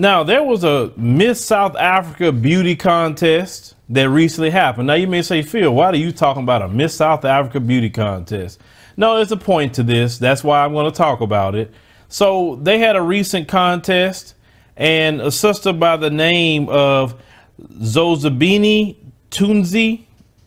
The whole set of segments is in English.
Now, there was a Miss South Africa beauty contest that recently happened. Now, you may say, Phil, why are you talking about a Miss South Africa beauty contest? No, there's a point to this. That's why I'm going to talk about it. So, they had a recent contest, and a sister by the name of Zozibini Tunzi,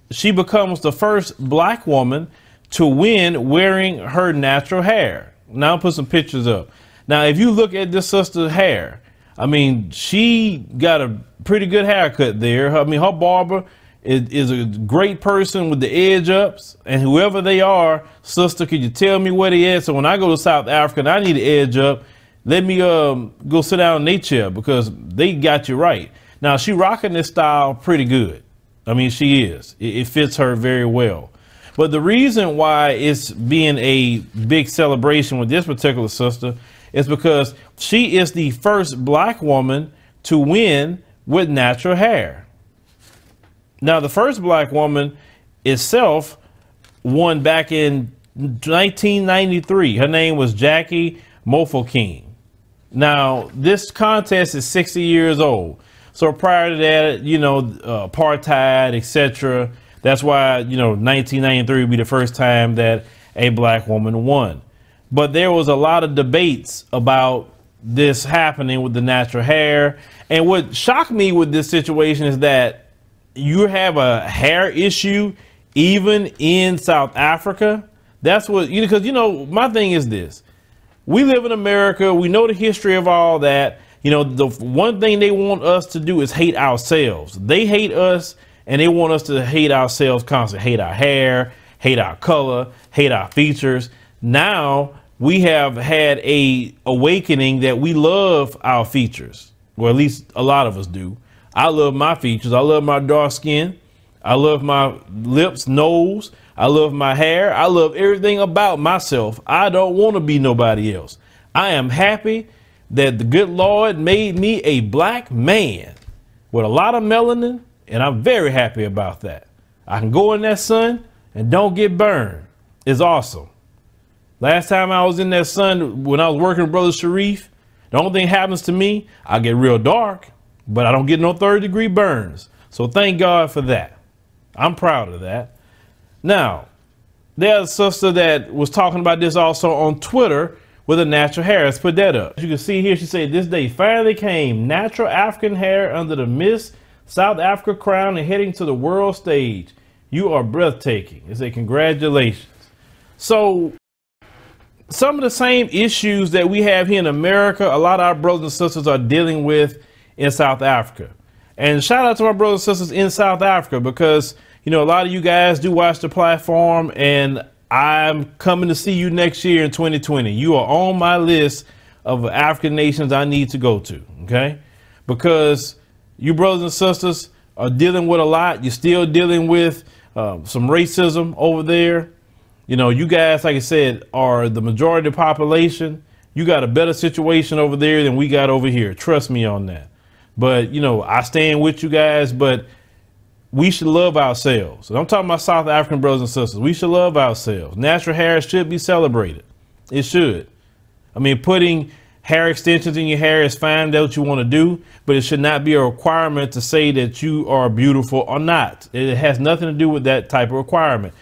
she becomes the first black woman to win wearing her natural hair. Now, I'll put some pictures up. Now, if you look at this sister's hair, I mean, she got a pretty good haircut there. I mean, her barber is, is a great person with the edge ups, and whoever they are, sister, could you tell me where they at? So when I go to South Africa and I need an edge up, let me um, go sit down in their chair because they got you right. Now she rocking this style pretty good. I mean, she is. It, it fits her very well. But the reason why it's being a big celebration with this particular sister is because she is the first black woman to win with natural hair. Now, the first black woman itself won back in 1993. Her name was Jackie Mofokeng. Now, this contest is 60 years old. So prior to that, you know, uh, apartheid, etc. That's why, you know, 1993 would be the first time that a black woman won. But there was a lot of debates about this happening with the natural hair. And what shocked me with this situation is that you have a hair issue even in South Africa. That's what you know, because you know, my thing is this. We live in America, we know the history of all that. You know, the one thing they want us to do is hate ourselves. They hate us and they want us to hate ourselves constantly, hate our hair, hate our color, hate our features. Now we have had a awakening that we love our features, or at least a lot of us do. I love my features. I love my dark skin. I love my lips, nose. I love my hair. I love everything about myself. I don't want to be nobody else. I am happy that the good Lord made me a black man with a lot of melanin, and I'm very happy about that. I can go in that sun and don't get burned. It's awesome. Last time I was in that sun, when I was working with Brother Sharif, the only thing happens to me, I get real dark, but I don't get no third degree burns. So thank God for that. I'm proud of that. Now, there's a sister that was talking about this also on Twitter with a natural hair. Let's put that up. As you can see here, she said, This day finally came. Natural African hair under the Miss South Africa crown and heading to the world stage. You are breathtaking. It's a congratulations. So some of the same issues that we have here in America, a lot of our brothers and sisters are dealing with in South Africa. And shout out to my brothers and sisters in South Africa because, you know, a lot of you guys do watch the platform and I'm coming to see you next year in 2020. You are on my list of African nations I need to go to, okay? Because you brothers and sisters are dealing with a lot. You're still dealing with uh, some racism over there. You know, you guys, like I said, are the majority of the population. You got a better situation over there than we got over here. Trust me on that. But, you know, I stand with you guys, but we should love ourselves. And I'm talking about South African brothers and sisters. We should love ourselves. Natural hair should be celebrated. It should. I mean, putting hair extensions in your hair is fine. That's what you want to do, but it should not be a requirement to say that you are beautiful or not. It has nothing to do with that type of requirement.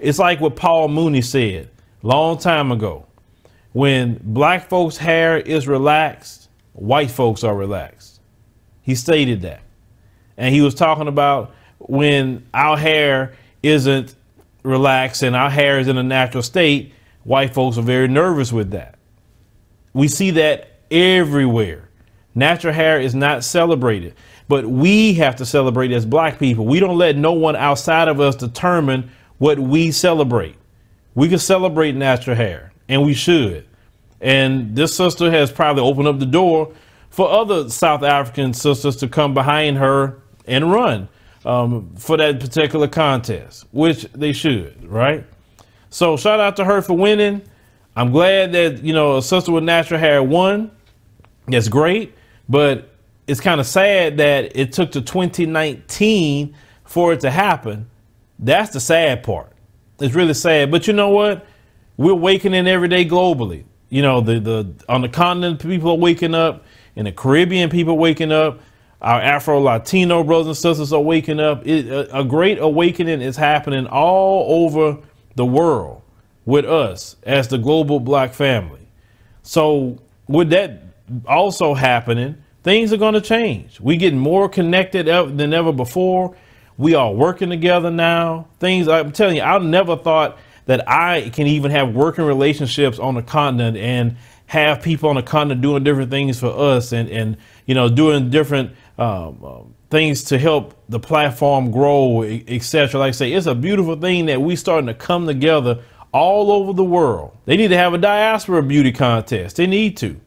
It's like what Paul Mooney said long time ago. When black folks' hair is relaxed, white folks are relaxed. He stated that. And he was talking about when our hair isn't relaxed and our hair is in a natural state, white folks are very nervous with that. We see that everywhere. Natural hair is not celebrated, but we have to celebrate as black people. We don't let no one outside of us determine what we celebrate. We can celebrate natural hair, and we should. And this sister has probably opened up the door for other South African sisters to come behind her and run um, for that particular contest, which they should, right? So shout out to her for winning. I'm glad that you know a sister with natural hair won. That's great, but it's kind of sad that it took to 2019 for it to happen that's the sad part. It's really sad. But you know what? We're waking in every day globally. You know, the, the on the continent, people are waking up. In the Caribbean people waking up. Our Afro Latino brothers and sisters are waking up. It, a, a great awakening is happening all over the world with us as the global black family. So, with that also happening, things are going to change. We get more connected than ever before. We are working together now. Things I'm telling you, I never thought that I can even have working relationships on the continent and have people on the continent doing different things for us and and you know doing different um, uh, things to help the platform grow, etc. Like I say, it's a beautiful thing that we starting to come together all over the world. They need to have a diaspora beauty contest. They need to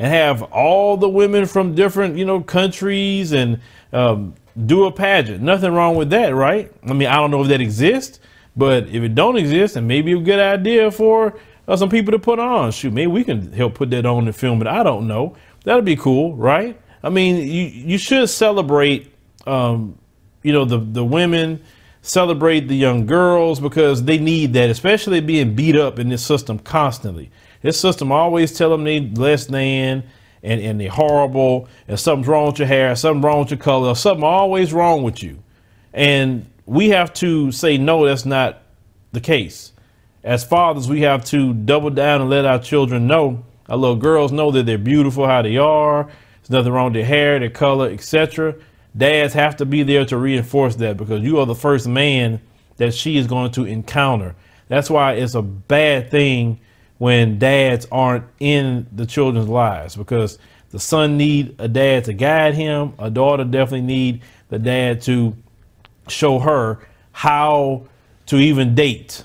and have all the women from different, you know, countries and um, do a pageant. Nothing wrong with that, right? I mean, I don't know if that exists, but if it don't exist, and maybe a good idea for uh, some people to put on. Shoot, maybe we can help put that on and film it. I don't know. That'd be cool, right? I mean, you you should celebrate, um, you know, the the women, celebrate the young girls because they need that, especially being beat up in this system constantly. This system always tell them they less than and, and they're horrible and something's wrong with your hair, something wrong with your color, something always wrong with you. And we have to say, no, that's not the case. As fathers, we have to double down and let our children know, our little girls know that they're beautiful how they are. There's nothing wrong with their hair, their color, etc. Dads have to be there to reinforce that because you are the first man that she is going to encounter. That's why it's a bad thing when dads aren't in the children's lives because the son need a dad to guide him. A daughter definitely need the dad to show her how to even date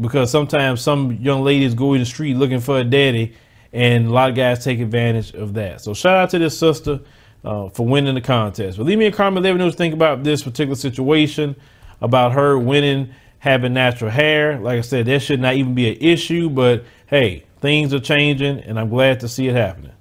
because sometimes some young ladies go in the street looking for a daddy and a lot of guys take advantage of that. So shout out to this sister uh, for winning the contest. But leave me a comment, let me know what you think about this particular situation, about her winning having natural hair. Like I said, that should not even be an issue, but hey, things are changing and I'm glad to see it happening.